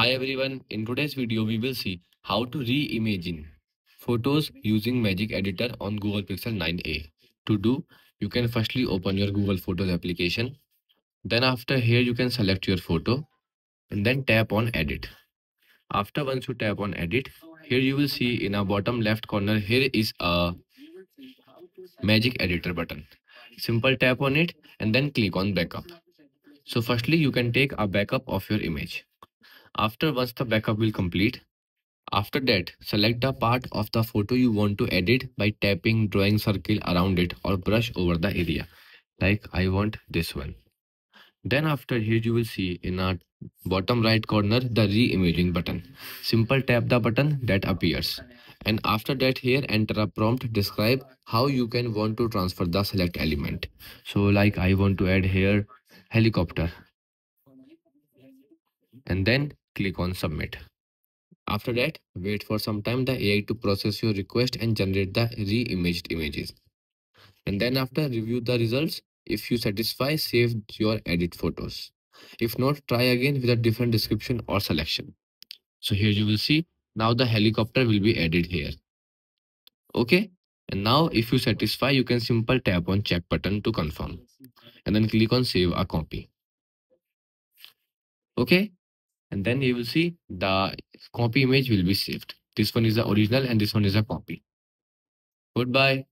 Hi everyone, in today's video we will see how to reimagine photos using Magic Editor on Google Pixel 9a. To do, you can firstly open your Google Photos application. Then after here you can select your photo and then tap on edit. After once you tap on edit, here you will see in a bottom left corner here is a Magic Editor button. Simple tap on it and then click on backup. So firstly you can take a backup of your image. After once the backup will complete, after that, select the part of the photo you want to edit by tapping drawing circle around it or brush over the area. Like I want this one. Then after here you will see in our bottom right corner the reimaging button. Simple tap the button that appears. And after that here enter a prompt describe how you can want to transfer the select element. So like I want to add here helicopter. And then click on submit. After that, wait for some time the AI to process your request and generate the re-imaged images. And then after review the results, if you satisfy, save your edit photos. If not, try again with a different description or selection. So here you will see, now the helicopter will be added here. Okay. And now if you satisfy, you can simple tap on check button to confirm. And then click on save a copy. Okay and then you will see the copy image will be saved. This one is the original and this one is a copy. Goodbye.